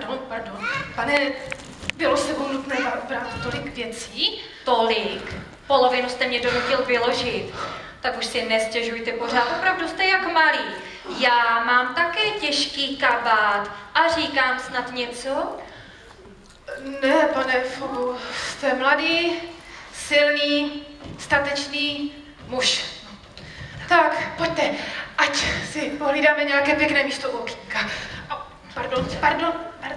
Pardon, pardon. Pane, bylo sebou nutné brát tolik věcí? Tolik. Polovinu jste mě donutil vyložit. Tak už si nestěžujte pořád, opravdu jste jak malý. Já mám také těžký kabát a říkám snad něco? Ne, pane Fogu, jste mladý, silný, statečný muž. Tak, pojďte, ať si pohlídáme nějaké pěkné místo u okýnka. Pardon, pardon, pardon.